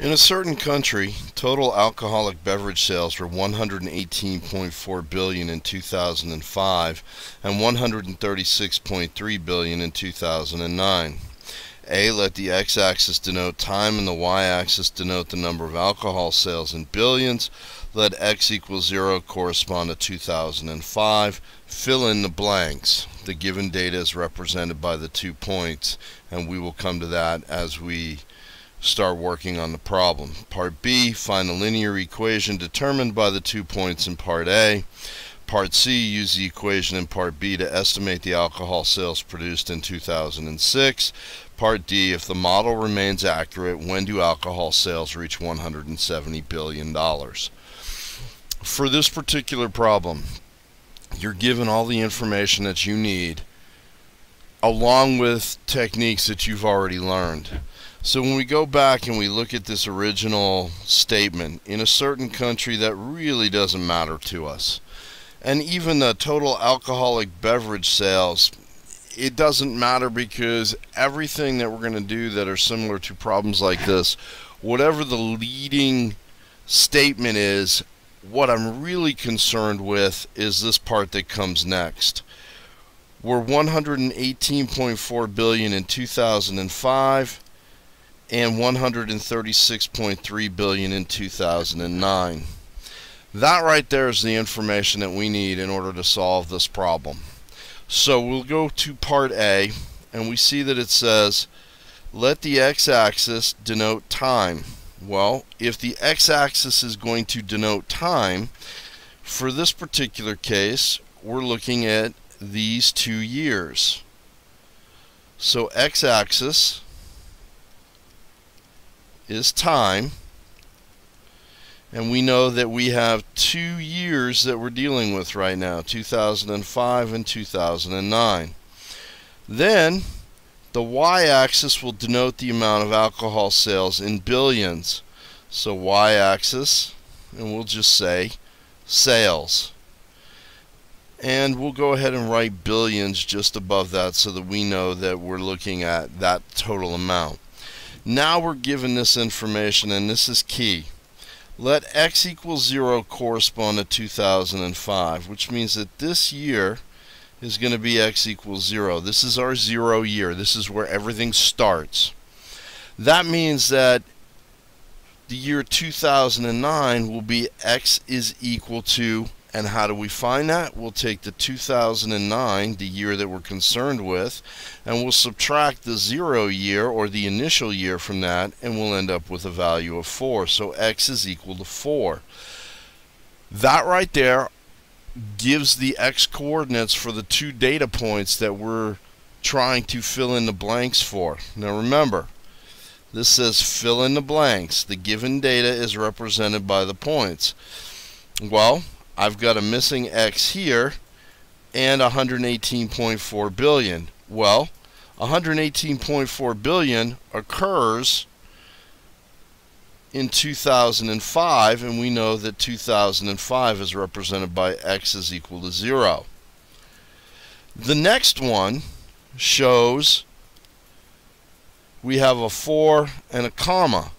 In a certain country, total alcoholic beverage sales were 118.4 billion in 2005 and 136.3 billion in 2009. A, let the x-axis denote time and the y-axis denote the number of alcohol sales in billions. Let x equal 0 correspond to 2005. Fill in the blanks. The given data is represented by the two points, and we will come to that as we start working on the problem. Part B, find the linear equation determined by the two points in Part A. Part C, use the equation in Part B to estimate the alcohol sales produced in 2006. Part D, if the model remains accurate, when do alcohol sales reach $170 billion? For this particular problem, you're given all the information that you need along with techniques that you've already learned. So when we go back and we look at this original statement, in a certain country that really doesn't matter to us, and even the total alcoholic beverage sales, it doesn't matter because everything that we're going to do that are similar to problems like this, whatever the leading statement is, what I'm really concerned with is this part that comes next. We're 118.4 billion in 2005 and 136.3 billion in 2009. That right there is the information that we need in order to solve this problem. So we'll go to part A and we see that it says let the x-axis denote time. Well, if the x-axis is going to denote time, for this particular case, we're looking at these two years. So x-axis is time. And we know that we have two years that we're dealing with right now, 2005 and 2009. Then the y-axis will denote the amount of alcohol sales in billions. So y-axis, and we'll just say sales. And we'll go ahead and write billions just above that so that we know that we're looking at that total amount. Now we're given this information, and this is key. Let x equal 0 correspond to 2005, which means that this year is going to be x equals 0. This is our zero year. This is where everything starts. That means that the year 2009 will be x is equal to and how do we find that? We'll take the 2009, the year that we're concerned with, and we'll subtract the zero year or the initial year from that, and we'll end up with a value of 4. So x is equal to 4. That right there gives the x coordinates for the two data points that we're trying to fill in the blanks for. Now remember, this says fill in the blanks. The given data is represented by the points. Well, I've got a missing X here and 118.4 billion. Well, 118.4 billion occurs in 2005 and we know that 2005 is represented by x is equal to 0. The next one shows we have a 4 and a comma.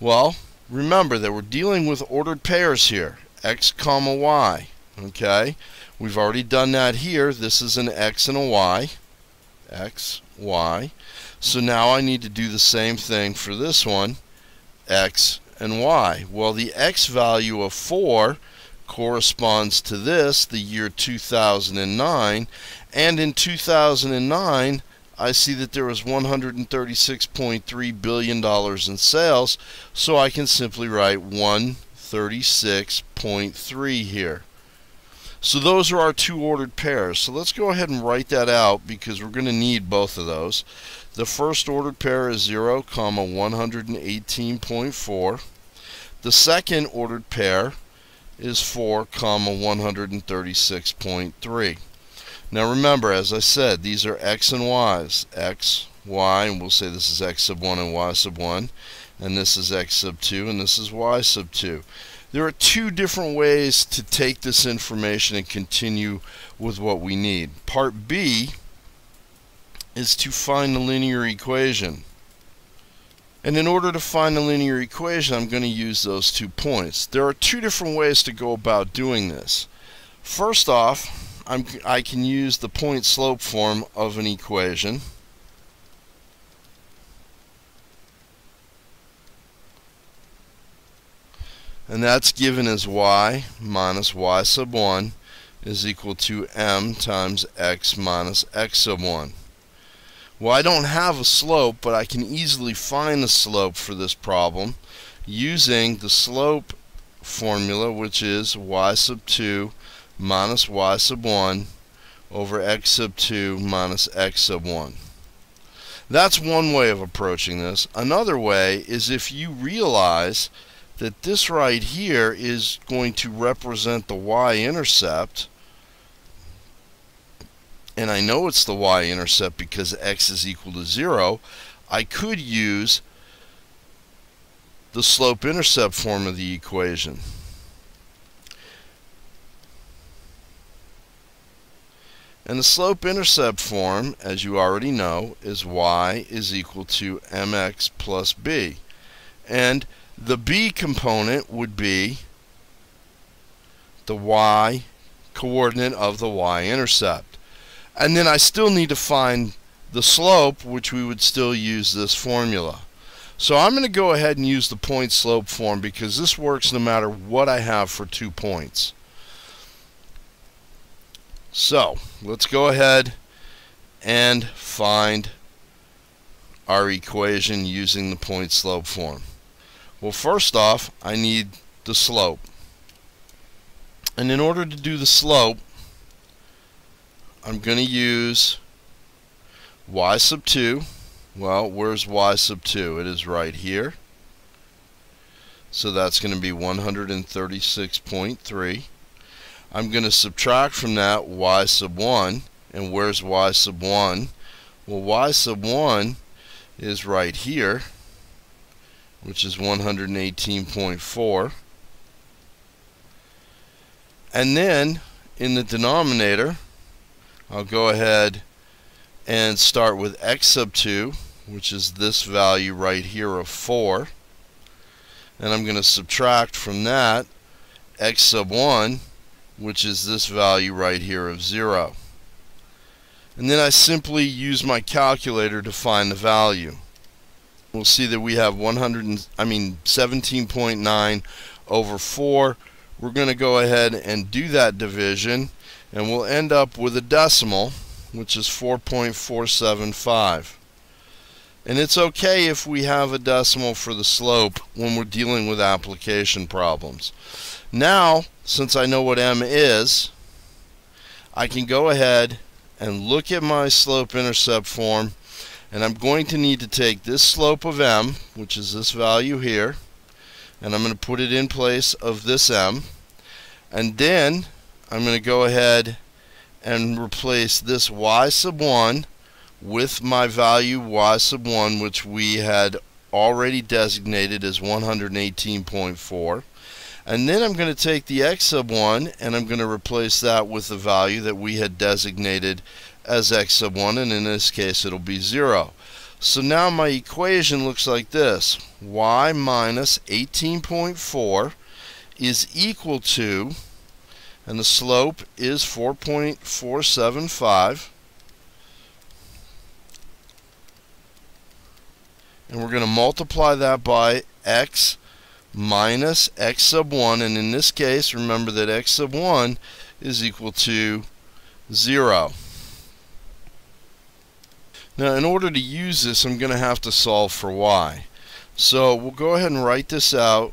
Well, remember that we're dealing with ordered pairs here x comma y. Okay, we've already done that here. This is an x and a y. x, y. So now I need to do the same thing for this one, x and y. Well, the x value of 4 corresponds to this, the year 2009, and in 2009, I see that there was $136.3 billion in sales, so I can simply write 1 36.3 here. So those are our two ordered pairs. So let's go ahead and write that out because we're going to need both of those. The first ordered pair is 0, comma 118.4. The second ordered pair is 4, comma 136.3. Now remember, as I said, these are x and y's. x, y, and we'll say this is x sub 1 and y sub 1 and this is x sub 2 and this is y sub 2. There are two different ways to take this information and continue with what we need. Part B is to find the linear equation. And in order to find a linear equation, I'm going to use those two points. There are two different ways to go about doing this. First off, I'm, I can use the point slope form of an equation. And that's given as y minus y sub 1 is equal to m times x minus x sub 1. Well, I don't have a slope, but I can easily find the slope for this problem using the slope formula, which is y sub 2 minus y sub 1 over x sub 2 minus x sub 1. That's one way of approaching this. Another way is if you realize that this right here is going to represent the y-intercept, and I know it's the y-intercept because x is equal to 0, I could use the slope-intercept form of the equation. And the slope-intercept form, as you already know, is y is equal to mx plus b. And the b component would be the y coordinate of the y-intercept. And then I still need to find the slope, which we would still use this formula. So I'm going to go ahead and use the point slope form because this works no matter what I have for two points. So let's go ahead and find our equation using the point slope form. Well first off I need the slope and in order to do the slope I'm going to use y sub 2. Well, where's y sub 2? It is right here. So that's going to be 136.3. I'm going to subtract from that y sub 1. And where's y sub 1? Well, y sub 1 is right here, which is 118.4. And then in the denominator, I'll go ahead and start with x sub 2 which is this value right here of 4 and I'm going to subtract from that x sub 1 which is this value right here of 0 and then I simply use my calculator to find the value we'll see that we have 100 I mean 17.9 over 4 we're going to go ahead and do that division and we'll end up with a decimal which is 4.475 and it's okay if we have a decimal for the slope when we're dealing with application problems. Now since I know what m is I can go ahead and look at my slope intercept form and I'm going to need to take this slope of m which is this value here and I'm going to put it in place of this m. And then I'm going to go ahead and replace this y sub 1 with my value y sub 1 which we had already designated as 118.4 and then I'm going to take the x sub 1 and I'm going to replace that with the value that we had designated as x sub 1 and in this case it'll be 0. So now my equation looks like this. y minus 18.4 is equal to and the slope is 4.475 and we're going to multiply that by x minus x sub 1 and in this case remember that x sub 1 is equal to 0 now in order to use this I'm going to have to solve for y. So we'll go ahead and write this out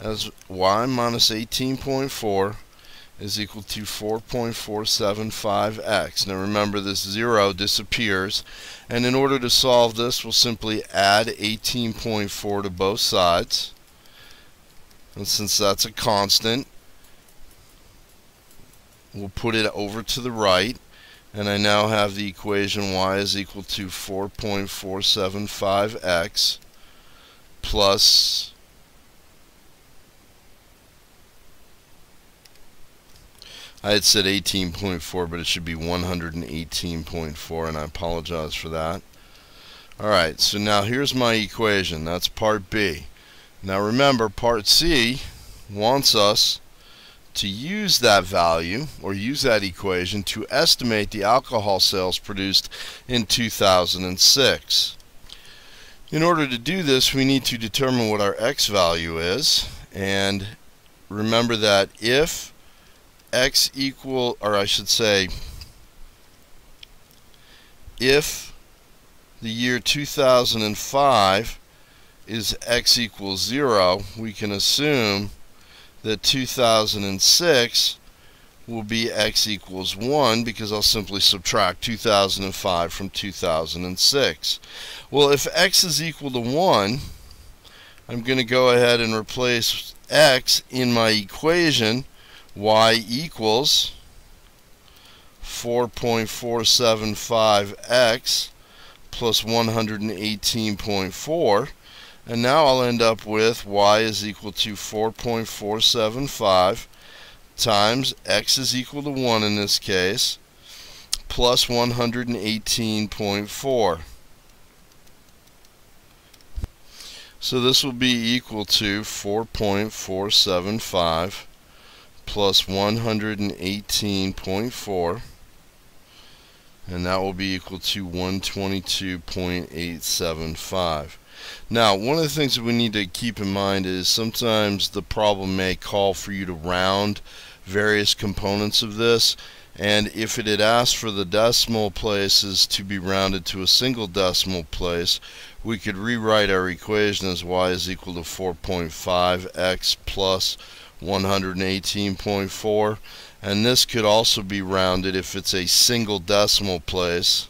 as y minus 18.4 is equal to 4.475x. Now remember this 0 disappears and in order to solve this we'll simply add 18.4 to both sides. And since that's a constant we'll put it over to the right and I now have the equation y is equal to 4.475x plus I had said 18.4 but it should be 118.4 and I apologize for that Alright, so now here's my equation. That's part B. Now remember, part C wants us to use that value, or use that equation, to estimate the alcohol sales produced in 2006. In order to do this, we need to determine what our x value is, and remember that if x equal, or I should say, if the year 2005 is x equals 0, we can assume that 2006 will be x equals 1 because I'll simply subtract 2005 from 2006. Well, if x is equal to 1, I'm going to go ahead and replace x in my equation y equals 4.475x plus 118.4 and now I'll end up with y is equal to 4.475 times x is equal to 1 in this case plus 118.4 so this will be equal to 4.475 plus 118.4 and that will be equal to 122.875. Now, one of the things that we need to keep in mind is sometimes the problem may call for you to round various components of this, and if it had asked for the decimal places to be rounded to a single decimal place, we could rewrite our equation as y is equal to 4.5x plus 118.4 and this could also be rounded if it's a single decimal place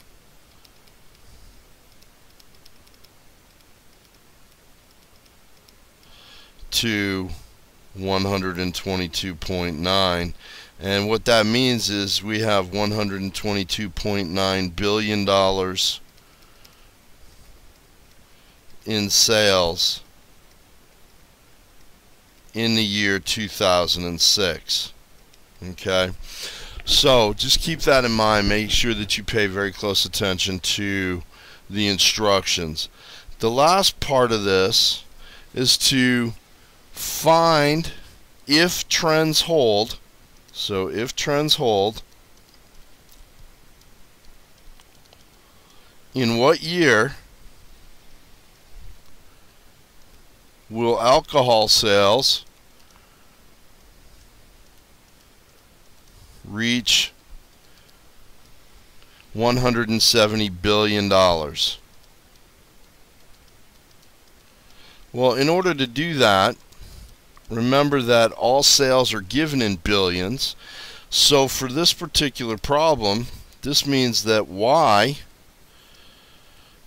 to 122.9 and what that means is we have 122.9 billion dollars in sales in the year 2006 okay? So just keep that in mind. Make sure that you pay very close attention to the instructions. The last part of this is to find if trends hold so if trends hold in what year will alcohol sales reach 170 billion dollars. Well, in order to do that, remember that all sales are given in billions. So for this particular problem, this means that y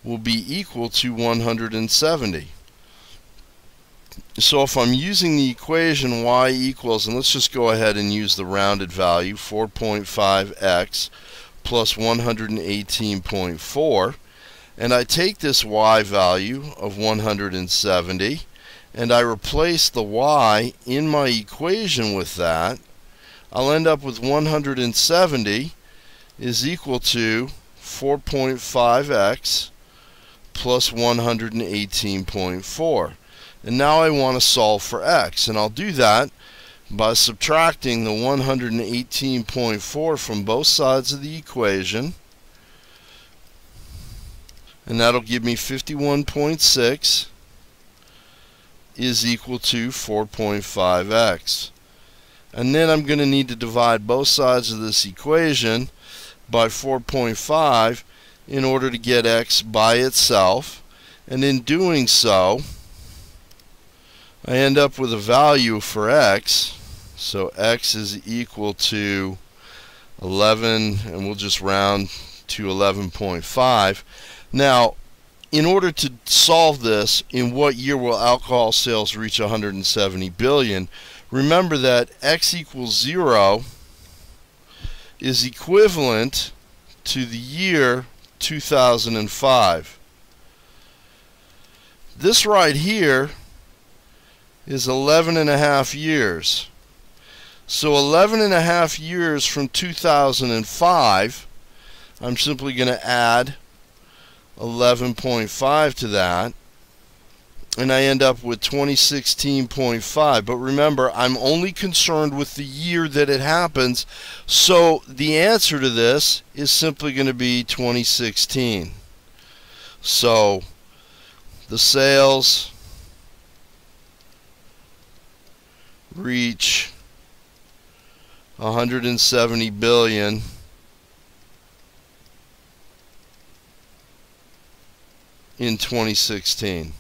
will be equal to 170 so if I'm using the equation y equals, and let's just go ahead and use the rounded value, 4.5x plus 118.4, and I take this y value of 170, and I replace the y in my equation with that, I'll end up with 170 is equal to 4.5x plus 118.4 and now I want to solve for x and I'll do that by subtracting the 118.4 from both sides of the equation and that'll give me 51.6 is equal to 4.5x and then I'm going to need to divide both sides of this equation by 4.5 in order to get x by itself and in doing so I end up with a value for x. So x is equal to 11, and we'll just round to 11.5. Now, in order to solve this, in what year will alcohol sales reach 170 billion? Remember that x equals 0 is equivalent to the year 2005. This right here is 11 and a half years. So 11 and a half years from 2005, I'm simply going to add 11.5 to that and I end up with 2016.5. But remember, I'm only concerned with the year that it happens. So the answer to this is simply going to be 2016. So the sales reach 170 billion in 2016.